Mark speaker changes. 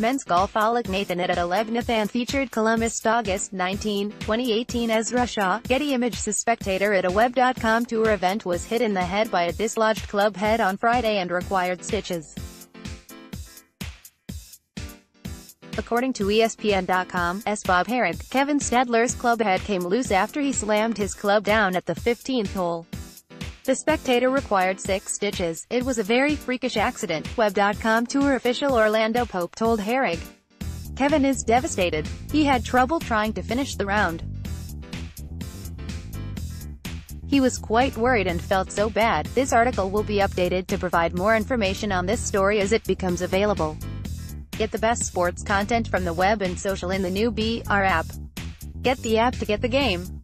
Speaker 1: Men's golf Alec Nathan at 11th and featured Columbus August 19, 2018 Ezra Shaw. Getty Images spectator at a Web.com tour event was hit in the head by a dislodged club head on Friday and required stitches. According to ESPN.com, S. Bob Harig, Kevin Stadler's club head came loose after he slammed his club down at the 15th hole. The spectator required six stitches. It was a very freakish accident, Web.com tour official Orlando Pope told Harig. Kevin is devastated. He had trouble trying to finish the round. He was quite worried and felt so bad. This article will be updated to provide more information on this story as it becomes available. Get the best sports content from the web and social in the new BR app. Get the app to get the game.